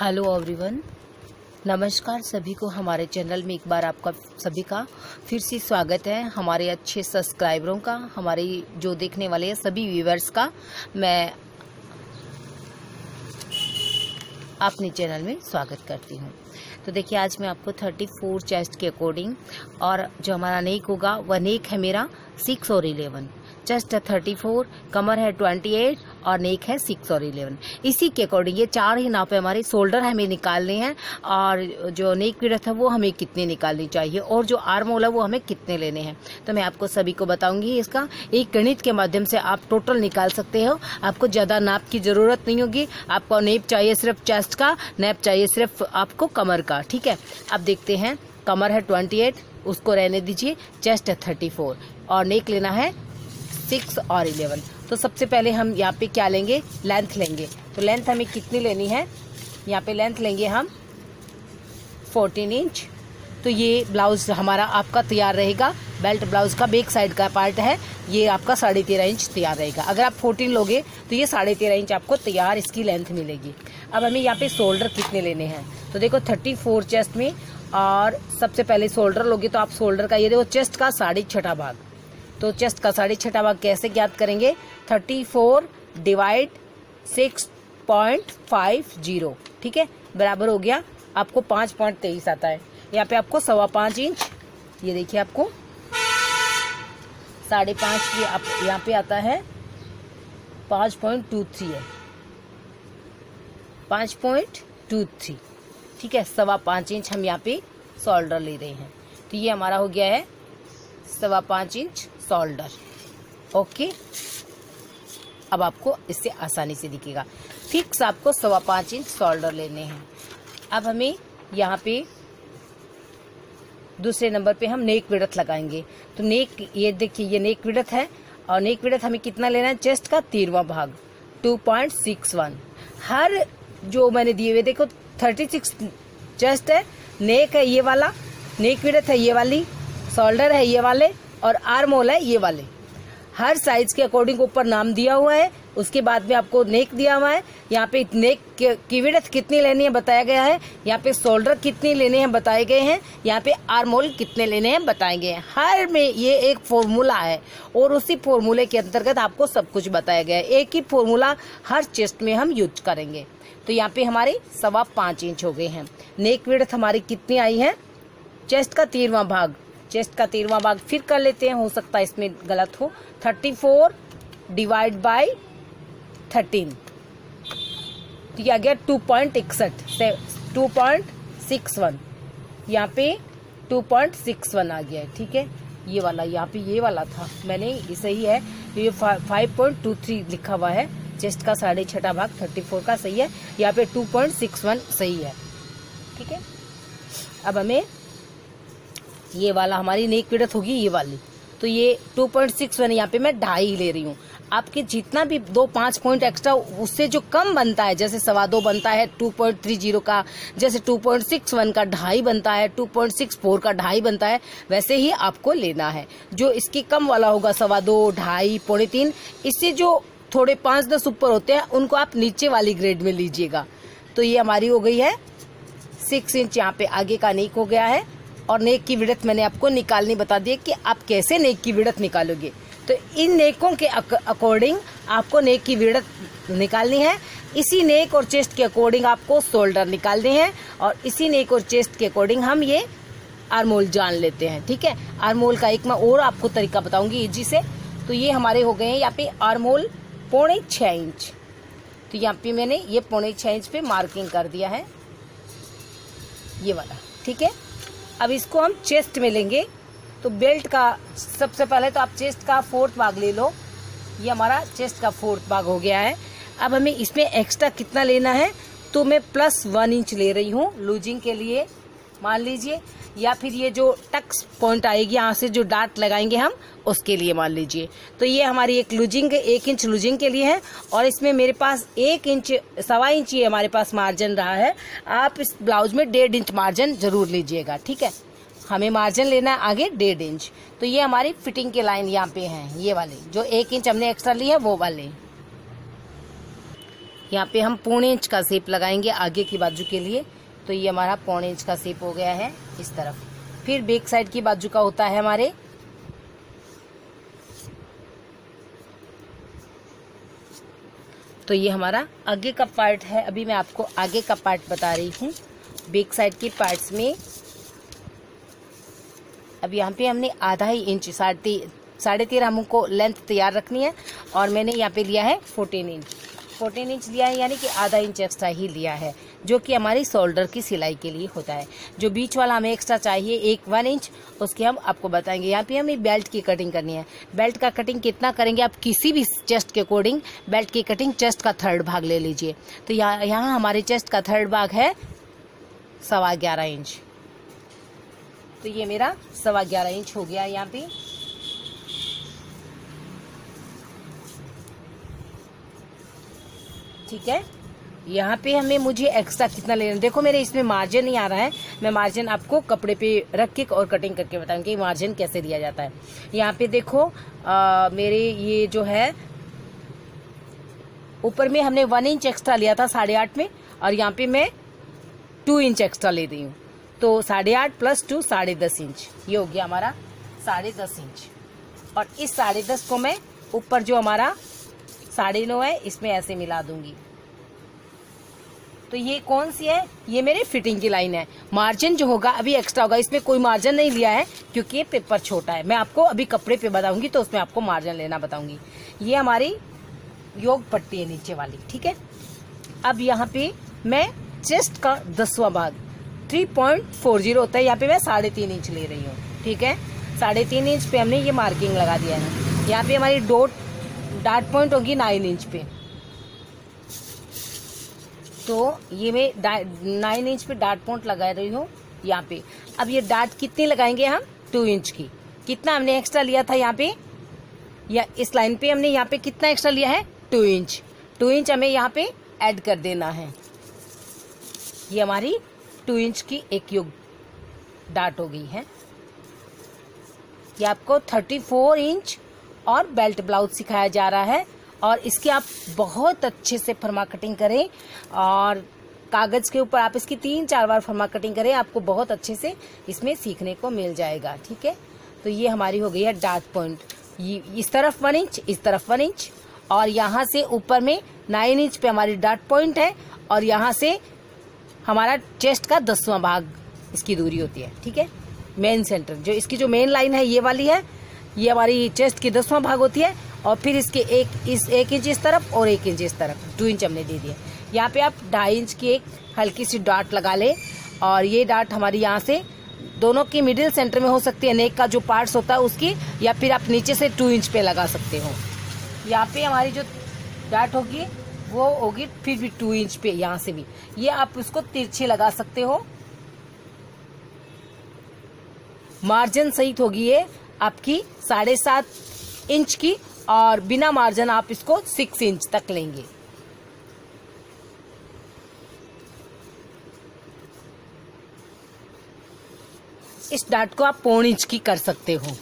Hello everyone नमस्कार सभी को हमारे चैनल में एक बार आपका सभी का फिर से स्वागत है हमारे अच्छे सब्सक्राइबरों का, हमारे जो देखने वाले हैं सभी व्यूवर्स का। मैं अपने चैनल में स्वागत करती हूँ। तो देखिए, आज मैं आपको 34 चेस्ट के अकॉर्डिंग और जो हमारा नेक होगा, वह नेक है मेरा सिक्स और इलेवन चेस्ट है थर्टी फोर, कमर है ट्वेंटी एट और नेक है सिक्स और इलेवन। इसी के अकॉर्डिंग ये चार ही नाप हमारे शोल्डर हमें निकालने हैं और जो नेक पीड़त है वो हमें कितने निकालनी चाहिए और जो आर्म होल वो हमें कितने लेने हैं। तो मैं आपको सभी को बताऊँगी इसका। एक गणित के माध्यम से आप टोटल निकाल सकते हो। आपको ज़्यादा नाप की ज़रूरत नहीं होगी। आपको नेप चाहिए सिर्फ़ चेस्ट का, नेप चाहिए सिर्फ़ आपको कमर का, ठीक है? अब देखते हैं। कमर है ट्वेंटी एट, उसको रहने दीजिए। चेस्ट है थर्टी फोर और नेक लेना है सिक्स और इलेवन। तो सबसे पहले हम यहाँ पे क्या लेंगे? लेंथ लेंगे। तो लेंथ हमें कितनी लेनी है? यहाँ पे लेंथ लेंगे हम फोर्टीन इंच। तो ये ब्लाउज हमारा आपका तैयार रहेगा। बेल्ट ब्लाउज का बेक साइड का पार्ट है। ये आपका साढ़े तेरह इंच तैयार रहेगा। अगर आप फोर्टीन लोगे तो ये साढ़े तेरह इंच आपको तैयार इसकी लेंथ मिलेगी। अब हमें यहाँ पे शोल्डर कितने लेने हैं? तो देखो, थर्टी फोर चेस्ट में और सबसे पहले शोल्डर लोगे तो आप शोल्डर का, ये देखो, चेस्ट का साढ़े छठा भाग। तो चेस्ट का साढ़े छठा भाग कैसे ज्ञात करेंगे? Thirty four divide six point five zero. ठीक है? बराबर हो गया। आपको पाँच पॉइंट तेईस आता है। यहाँ पे आपको सवा पाँच इंच, ये देखिए आपको। साढ़े पाँच यहाँ पे आता है। पाँच पॉइंट टू थ्री है। पाँच पॉइंट टू थ्री। ठीक है? सवा पाँच इंच हम यहाँ पे शोल्डर ले रहे हैं। तो ये हमारा हो गया है सवा पाँच इंच शोल्डर ओके अब आपको इससे आसानी से दिखेगा। फिक्स आपको सवा पाँच इंच शोल्डर लेने हैं। अब हमें यहाँ पे दूसरे नंबर पे हम नेक विड़त लगाएँगे। तो नेक, ये देखिए, ये नेक विड़त है। और नेक विड़त हमें कितना लेना है? चेस्ट का तीरवा भाग। 2.61 हर जो मैंने दिए हुए, देखो 36 चेस्ट है, नेक है ये वाला, नेक विड़त है ये वाली। शोल्डर है ये वाले और आर्म होल है ये वाले। हर साइज़ के अकॉर्डिंग ऊपर नाम दिया हुआ है, उसके बाद में आपको नेक दिया हुआ है। यहाँ पे नेक की विड़थ कितनी लेनी है बताया गया है। यहाँ पे शोल्डर कितनी लेने हैं बताए गए हैं। यहाँ पे आर्म होल कितने लेने हैं बताए गए हैं। हर में ये एक फॉर्मूला है और उसी फॉर्मूले के अंतर्गत आपको सब कुछ बताया गया है। एक ही फॉर्मूला हर चेस्ट में हम यूज़ करेंगे। तो यहाँ पे हमारे सवा पाँच इंच हो गए हैं। नेक विड़थ हमारी कितनी आई है? चेस्ट का तीरवा भाग। चेस्ट का तेरवा भाग फिर कर लेते हैं, हो सकता है इसमें गलत हो। Thirty four divide by thirteen. तो ये आ गया टू पॉइंट इकसठ टू पॉइंट सिक्स वन। यहाँ पे टू पॉइंट सिक्स वन आ गया है, ठीक है? ये वाला, यहाँ पे ये वाला था। मैंने सही है ये फाइव पॉइंट टू थ्री लिखा हुआ है। चेस्ट का साढ़े छठा भाग, थर्टी फोर का सही है। यहाँ पे टू पॉइंट सिक्स वन सही है, ठीक है? अब हमें ये वाला हमारी नेक पीड़त होगी ये वाली। तो ये 2.6 वन यहाँ पे मैं ढाई ले रही हूँ। आपके जितना भी दो पाँच पॉइंट एक्स्ट्रा उससे जो कम बनता है, जैसे सवा दो बनता है 2.30 का, जैसे 2.61 का ढाई बनता है 2.64 का ढाई बनता है, वैसे ही आपको लेना है। जो इसके कम वाला होगा, सवा दो, ढाई, पौने तीन, इससे जो थोड़े पाँच दस ऊपर होते हैं, उनको आप नीचे वाली ग्रेड में लीजिएगा। तो ये हमारी हो गई है सिक्स इंच यहाँ पे आगे का नीक हो गया है। और नेक की विड़त मैंने आपको निकालनी बता दी कि आप कैसे नेक की विड़त निकालोगे। तो इन नेकों के अकॉर्डिंग आपको नेक की विड़त निकालनी है। इसी नेक और चेस्ट के अकॉर्डिंग आपको शोल्डर निकालने हैं और इसी नेक और चेस्ट के अकॉर्डिंग हम ये आरमोल जान लेते हैं, ठीक है? आरमोल का एक मैं और आपको तरीका बताऊँगी इजी से। तो ये हमारे हो गए हैं यहाँ पे आरमोल पौने छह इंच। तो यहाँ पे मैंने ये पौने छह इंच पे मार्किंग कर दिया है। ये वाला, ठीक है? अब इसको हम चेस्ट में लेंगे। तो बेल्ट का सबसे पहले तो आप चेस्ट का फोर्थ भाग ले लो। ये हमारा चेस्ट का फोर्थ भाग हो गया है। अब हमें इसमें एक्स्ट्रा कितना लेना है? तो मैं प्लस वन इंच ले रही हूँ लूजिंग के लिए। मान लीजिए, या फिर ये जो टक्स पॉइंट आएगी, यहाँ से जो डार्ट लगाएँगे हम, उसके लिए मान लीजिए। तो ये हमारी एक लूजिंग, एक इंच लूजिंग के लिए है, और इसमें मेरे पास एक इंच, सवा इंच ये हमारे पास मार्जिन रहा है। आप इस ब्लाउज में डेढ़ इंच मार्जिन ज़रूर लीजिएगा, ठीक है? हमें मार्जिन लेना है आगे डेढ़ इंच। तो ये हमारी फिटिंग के लाइन यहाँ पे है, ये वाले, जो एक इंच हमने एक्स्ट्रा ली है, वो वाले। यहाँ पे हम पौने इंच का सेप लगाएँगे आगे की बाजू के लिए। तो ये हमारा पौने इंच का सेप हो गया है इस तरफ़। फिर बेक साइड की बाजू का होता है हमारे तो ये हमारा आगे का पार्ट है। अभी मैं आपको आगे का पार्ट बता रही हूँ। बेक साइड के पार्ट्स में अब यहाँ पे हमने आधा ही इंच, साढ़े साढ़े तेरह हमको लेंथ तैयार रखनी है और मैंने यहाँ पे लिया है फोर्टीन इंच फोर्टीन इंच लिया है, यानी कि आधा इंच एक्स्ट्रा ही लिया है। जो कि हमारी शोल्डर की सिलाई के लिए होता है। जो बीच वाला हमें एक्स्ट्रा चाहिए, एक वन इंच उसके हम आपको बताएँगे। यहाँ पे हमें बेल्ट की कटिंग करनी है। बेल्ट का कटिंग कितना करेंगे आप किसी भी चेस्ट के अकॉर्डिंग बेल्ट की कटिंग चेस्ट का थर्ड भाग ले लीजिए। तो यहाँ यहाँ हमारे चेस्ट का थर्ड भाग है सवा ग्यारह इंच तो ये मेरा सवा ग्यारह इंच हो गया यहाँ पे। ठीक है? यहाँ पे हमें मुझे एक्स्ट्रा कितना लेना देखो मेरे इसमें मार्जिन नहीं आ रहा है। मैं मार्जिन आपको कपड़े पे रख के और कटिंग करके बताऊँगी मार्जिन कैसे दिया जाता है। यहाँ पे देखो आ, मेरे ये जो है ऊपर में हमने वन इंच एक्स्ट्रा लिया था साढ़े आठ में और यहाँ पे मैं टू इंच एक्स्ट्रा ले रही हूँ। तो साढ़े आठ प्लस टू साढ़े दस इंच ये हो गया हमारा साढ़े दस इंच और इस साढ़े दस को मैं ऊपर जो हमारा साढ़े नौ है इसमें ऐसे मिला दूँगी। तो ये कौन सी है? ये मेरे फिटिंग की लाइन है। मार्जिन जो होगा, अभी एक्स्ट्रा होगा। इसमें कोई मार्जिन नहीं लिया है, क्योंकि ये पेपर छोटा है। मैं आपको अभी कपड़े पे बताऊँगी तो उसमें आपको मार्जिन लेना बताऊँगी। ये हमारी योग पट्टी है नीचे वाली, ठीक है? अब यहाँ पे मैं चेस्ट का दसवां भाग थ्री पॉइंट फोर ज़ीरो होता है। यहाँ पे मैं साढ़े तीन इंच ले रही हूँ, ठीक है? साढ़े तीन इंच पे हमने ये मार्किंग लगा दिया है। यहाँ पे हमारी डोट डार्ट पॉइंट होगी नाइन इंच पे। तो ये मैं नाइन इंच पे डार्ट पॉइंट लगा रही हूँ, यहाँ पे। अब ये डार्ट कितनी लगाएँगे हम? टू इंच की। कितना हमने एक्स्ट्रा लिया था यहाँ पे? या इस लाइन पे हमने यहाँ पे कितना एक्स्ट्रा लिया है? टू इंच टू इंच हमें यहाँ पे ऐड कर देना है। ये हमारी टू इंच की एक युग डाट हो गई है। ये आपको थर्टी फोर इंच और बेल्ट ब्लाउज सिखाया जा रहा है। और इसके आप बहुत अच्छे से फर्मा कटिंग करें और कागज़ के ऊपर आप इसकी तीन चार बार फर्मा कटिंग करें, आपको बहुत अच्छे से इसमें सीखने को मिल जाएगा, ठीक है? तो ये हमारी हो गई है डार्ट पॉइंट। इस तरफ़ वन इंच, इस तरफ़ वन इंच और यहाँ से ऊपर में नाइन इंच पे हमारी डार्ट पॉइंट है और यहाँ से हमारा चेस्ट का दसवां भाग इसकी दूरी होती है, ठीक है? मेन सेंटर, जो इसकी जो मेन लाइन है, ये वाली है, ये हमारी चेस्ट की दसवां भाग होती है और फिर इसके एक, इस एक इंच इस तरफ़ और एक इंच इस तरफ़ टू इंच हमने दे दिया यहाँ पे आप ढाई इंच की एक हल्की सी डाट लगा ले और ये डाट हमारी यहाँ से दोनों की मिडिल सेंटर में हो सकती है नेक का जो पार्ट्स होता है उसकी, या फिर आप नीचे से टू इंच पे लगा सकते हो। यहाँ पे हमारी जो डाट होगी, वो होगी फिर भी टू इंच पे, यहाँ से भी। ये आप उसको तिरछी लगा सकते हो। मार्जिन सहित होगी ये आपकी साढ़े सात इंच की और बिना मार्जिन आप इसको सिक्स इंच तक लेंगे। इस डाट को आप पौन इंच की कर सकते हो।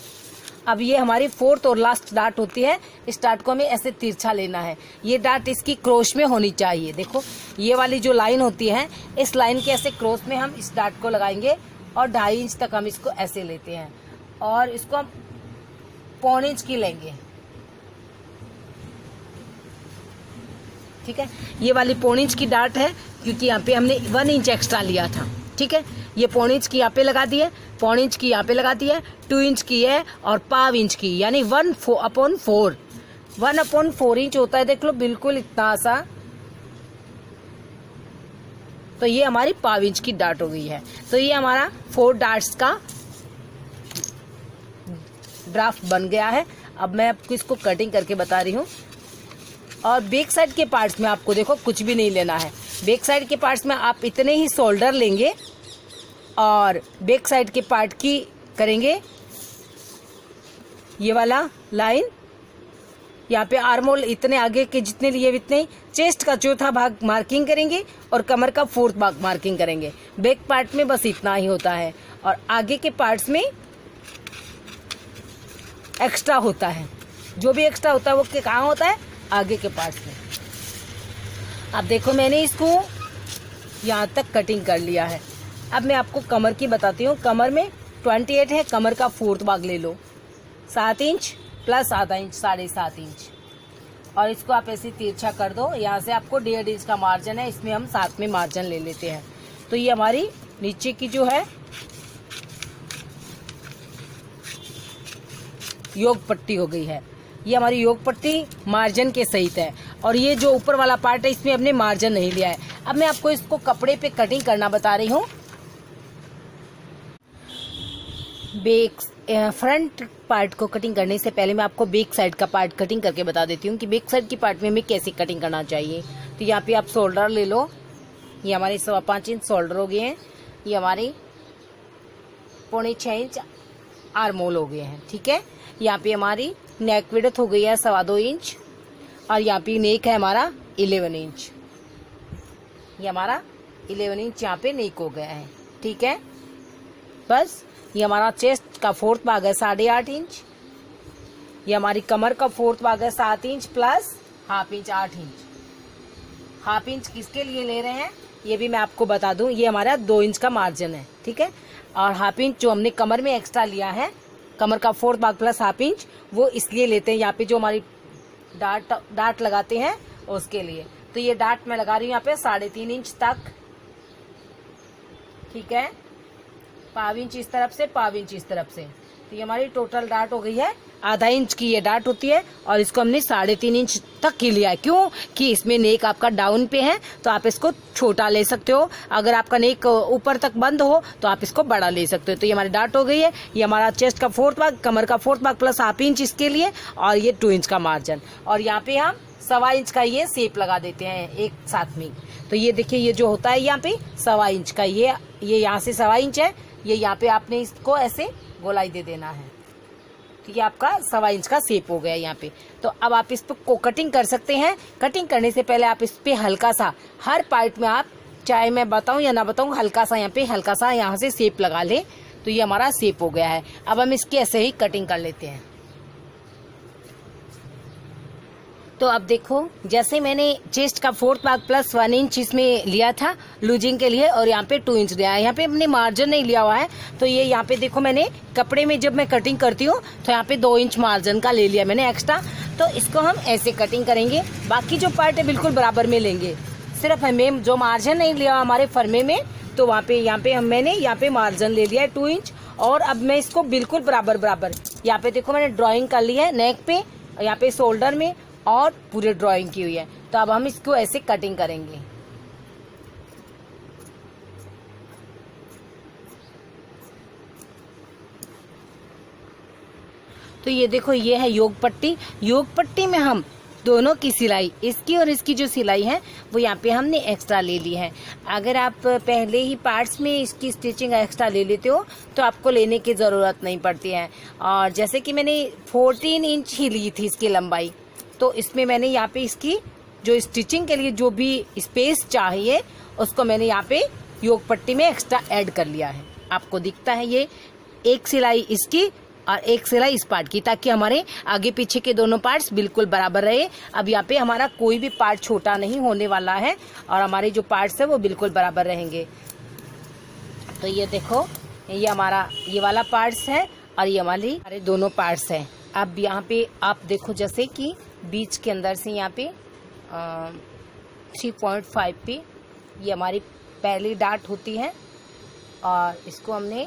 अब ये हमारी फोर्थ और लास्ट डाट होती है। इस डाट को हमें ऐसे तिरछा लेना है। ये डाट इसकी क्रोश में होनी चाहिए। देखो, ये वाली जो लाइन होती है, इस लाइन के ऐसे क्रोश में हम इस डाट को लगाएँगे और ढाई इंच तक हम इसको ऐसे लेते हैं। और इसको हम पौन इंच की लेंगे। ठीक है? ये वाली पौन इंच की डाट है, क्योंकि यहाँ पे हमने वन इंच एक्स्ट्रा लिया था, ठीक है? ये पौन इंच की यहाँ पे लगा दी है पौन इंच की यहाँ पे लगा दी है, टू इंच की है और पाव इंच की, यानी one upon four. One upon four inch होता है, देख लो, बिल्कुल इतना सा। तो ये हमारी पाव इंच की डाट हो गई है। तो ये हमारा फोर डार्ट्स का ड्राफ्ट बन गया है। अब मैं आपको इसको कटिंग करके बता रही हूँ। और बैक साइड के पार्ट्स में आपको देखो, कुछ भी नहीं लेना है। बैक साइड के पार्ट्स में आप इतने ही शोल्डर लेंगे और बैक साइड के पार्ट की करेंगे, ये वाला लाइन। यहाँ पे आर्मोल इतने आगे के जितने लिए इतने चेस्ट का चौथा भाग मार्किंग करेंगे और कमर का फोर्थ भाग मार्किंग करेंगे। बैक पार्ट में बस इतना ही होता है और आगे के पार्ट्स में एक्स्ट्रा होता है। जो भी एक्स्ट्रा होता है वो कहाँ होता है? आगे के पार्ट्स में। अब देखो, मैंने इसको यहाँ तक कटिंग कर लिया है। अब मैं आपको कमर की बताती हूँ। कमर में 28 है, कमर का फोर्थ भाग ले लो। सात इंच प्लस आधा इंच साढ़े सात इंच और इसको आप ऐसे तिरछा कर दो। यहाँ से आपको डेढ़ इंच का मार्जिन है, इसमें हम साथ में मार्जिन ले लेते हैं। तो ये हमारी नीचे की जो है, योग पट्टी हो गई है। ये हमारी योग पट्टी मार्जिन के सहित है। और ये जो ऊपर वाला पार्ट है, इसमें हमने मार्जिन नहीं लिया है। अब मैं आपको इसको कपड़े पे कटिंग करना बता रही हूँ। बेक फ्रंट पार्ट को कटिंग करने से पहले मैं आपको बेक साइड का पार्ट कटिंग करके बता देती हूँ कि बैक साइड की पार्ट में हमें कैसे कटिंग करना चाहिए। तो यहाँ पे आप शोल्डर ले लो। ये हमारे सवा पाँच इंच शोल्डर हो गए हैं। ये हमारे पौने छः इंच आरमोल हो गए हैं, ठीक है? यहाँ पे हमारी नेक विडथ हो गई है सवा दो इंच और यहाँ पे नेक है हमारा इलेवन इंच। ये हमारा इलेवन इंच यहाँ पे नेक हो गया है, ठीक है? बस, ये हमारा चेस्ट का फोर्थ भाग है साढ़े आठ इंच। ये हमारी कमर का फोर्थ भाग है सात इंच प्लस हाफ़ इंच आठ इंच। हाफ़ इंच किसके लिए ले रहे हैं? ये भी मैं आपको बता दूँ, ये हमारा दो इंच का मार्जिन है, ठीक है? और हाफ़ इंच जो हमने कमर में एक्स्ट्रा लिया है, कमर का फोर्थ भाग प्लस हाफ़ इंच वो इसलिए लेते हैं यहाँ पे जो हमारी डाट डाट लगाते हैं उसके लिए। तो ये डाट मैं लगा रही हूँ यहाँ पे साढ़े तीन इंच तक, ठीक है? पाव इंच इस तरफ़ से, पाव इंच इस तरफ़ से। ये हमारी टोटल डाट हो गई है आधा इंच की ये डाट होती है और इसको हमने साढ़े तीन इंच तक की लिया है। क्यों? कि इसमें नेक आपका डाउन पे है तो आप इसको छोटा ले सकते हो। अगर आपका नेक ऊपर तक बंद हो तो आप इसको बड़ा ले सकते हो। तो ये हमारी डाट हो गई है। ये हमारा चेस्ट का फोर्थ भाग, कमर का फोर्थ भाग प्लस हाफ़ इंच इसके लिए और ये टू इंच का मार्जिन और यहाँ पे हम सवा इंच का ये सेप लगा देते हैं एक साथ में। तो ये देखिए, ये जो होता है यहाँ पे सवा इंच का, ये ये यहाँ से सवा इंच है। ये यहाँ पे आपने इसको ऐसे गोलाई दे देना है। तो ये आपका सवा इंच का सेप हो गया यहाँ पे। तो अब आप इस को कटिंग कर सकते हैं। कटिंग करने से पहले आप इस पे हल्का सा, हर पार्ट में आप, चाहे मैं बताऊँ या ना बताऊँ, हल्का सा यहाँ पे, हल्का सा यहाँ से सेप लगा ले। तो ये हमारा सेप हो गया है। अब हम इसकी ऐसे ही कटिंग कर लेते हैं। तो अब देखो, जैसे मैंने चेस्ट का फोर्थ भाग प्लस वन इंच इसमें लिया था लूजिंग के लिए, और यहाँ पे टू इंच लिया है। यहाँ पे हमने मार्जिन नहीं लिया हुआ है तो ये यहाँ पे देखो मैंने, कपड़े में जब मैं कटिंग करती हूँ तो यहाँ पे दो इंच मार्जिन का ले लिया मैंने एक्स्ट्रा तो इसको हम ऐसे कटिंग करेंगे। बाकी जो पार्ट है, बिल्कुल बराबर में लेंगे। सिर्फ़ हमें जो मार्जिन नहीं लिया हमारे फर्मे में तो वहाँ पे, यहाँ पे हम मैंने यहाँ पे मार्जिन ले लिया है टू इंच और अब मैं इसको बिल्कुल बराबर बराबर, यहाँ पे देखो मैंने ड्राइंग कर ली है नेक पे, यहाँ पे शोल्डर में। और पूरे ड्राइंग की हुई है। तो अब हम इसको ऐसे कटिंग करेंगे। तो ये देखो, ये है योग पट्टी। योग पट्टी में हम दोनों की सिलाई, इसकी और इसकी जो सिलाई है, वो यहाँ पे हमने एक्स्ट्रा ले ली है। अगर आप पहले ही पार्ट्स में इसकी स्टिचिंग एक्स्ट्रा ले लेते हो तो आपको लेने की ज़रूरत नहीं पड़ती है। और जैसे कि मैंने 14 इंच ही ली थी इसकी लंबाई तो इसमें मैंने यहाँ पे इसकी जो स्टिचिंग के लिए जो भी स्पेस चाहिए, उसको मैंने यहाँ पे योग पट्टी में एक्स्ट्रा ऐड कर लिया है। आपको दिखता है ये एक सिलाई इसकी और एक सिलाई इस पार्ट की, ताकि हमारे आगे पीछे के दोनों पार्ट्स बिल्कुल बराबर रहे। अब यहाँ पे हमारा कोई भी पार्ट छोटा नहीं होने वाला है और हमारे जो पार्ट्स है वो बिल्कुल बराबर रहेंगे। तो ये देखो, ये हमारा, ये वाला पार्ट्स है और ये हमारी हमारे दोनों पार्ट्स हैं। अब यहाँ पे आप देखो जैसे कि बीच के अंदर से यहाँ पे थ्री पॉइंट फाइव पे ये हमारी पहली डाट होती है। और इसको हमने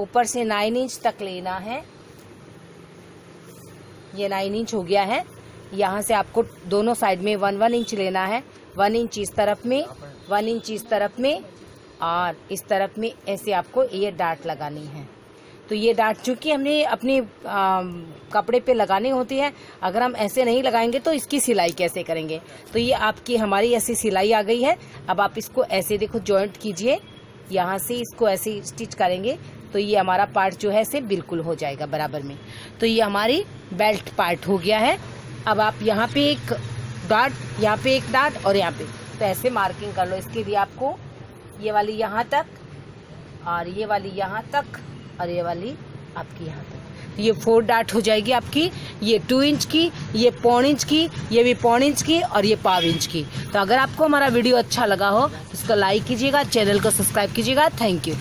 ऊपर से नाइन इंच तक लेना है। ये नाइन इंच हो गया है। यहाँ से आपको दोनों साइड में वन वन इंच लेना है। वन इंच इस तरफ़ में वन इंच इस तरफ़ में, और इस तरफ़ में ऐसे आपको ये डाट लगानी है। तो ये डाट, चूँकि हमने अपने कपड़े पे लगानी होती है, अगर हम ऐसे नहीं लगाएँगे तो इसकी सिलाई कैसे करेंगे? तो ये आपकी, हमारी ऐसी सिलाई आ गई है। अब आप इसको ऐसे देखो जॉइंट कीजिए। यहाँ से इसको ऐसे स्टिच करेंगे। तो ये हमारा पार्ट जो है, से बिल्कुल हो जाएगा बराबर में। तो ये हमारी बेल्ट पार्ट हो गया है। अब आप यहाँ पे एक डाट यहाँ पे एक डाट और यहाँ पे। तो ऐसे मार्किंग कर लो। इसके लिए आपको ये वाली यहाँ तक और ये वाली यहाँ तक। और ये वाली आपकी यहाँ तक तो ये फोर डाट हो जाएगी आपकी, ये टू इंच की, ये पौन इंच की, ये भी पौन इंच की और ये पाव इंच की। तो अगर आपको हमारा वीडियो अच्छा लगा हो तो इसको लाइक कीजिएगा, चैनल को सब्सक्राइब कीजिएगा। Thank you.